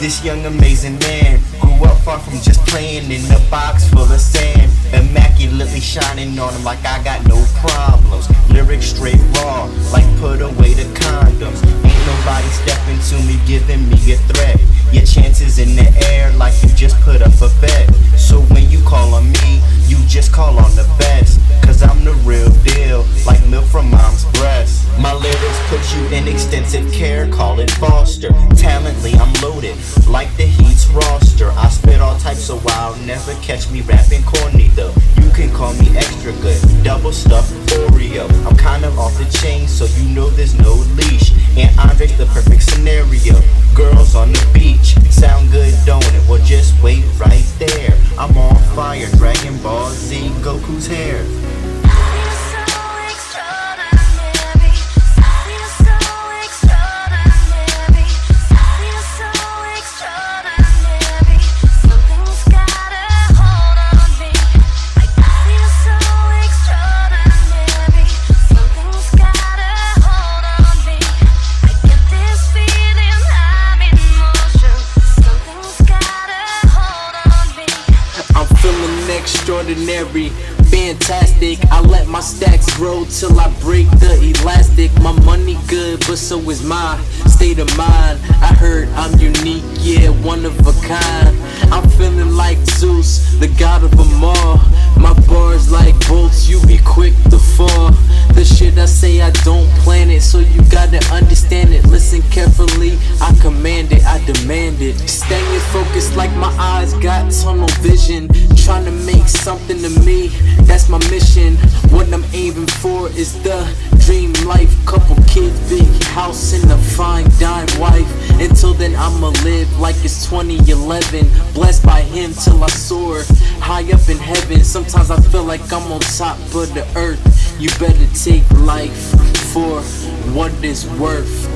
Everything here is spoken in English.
This young amazing man grew up far from just playing in a box full of sand. Immaculately shining on him like I got no problems. Lyrics straight raw, like put away the condoms. Ain't nobody stepping to me, giving me a threat. Your chances in the air like you just put up a bet. In extensive care, call it foster. Talently, I'm loaded, like the Heat's roster. I spit all types of wild, never catch me rapping corny though. You can call me extra good, double stuffed Oreo. I'm kind of off the chain, so you know there's no leash. And Andre's the perfect scenario. Girls on the beach, sound good, don't it? Well, just wait right there. I'm on fire, Dragon Ball Z, Goku's hair. Extraordinary, fantastic. I let my stacks grow till I break the elastic. My money good, but so is my state of mind. I heard I'm unique, yeah, one of a kind. I'm feeling like Zeus, the god of them all. My bars like bolts, you be quick to fall. The shit I say, I don't plan it, so you gotta understand it. Listen carefully, I command it, I demand it. Staying focused like my eyes got tunnel vision. Trying to make something to me, that's my mission. What I'm aiming for is the dream life. Couple kids, big house, and a fine dime wife. Until then, I'ma live like it's 2011. Blessed by Him till I soar high up in heaven. Sometimes I feel like I'm on top of the earth. You better take life for what it's worth.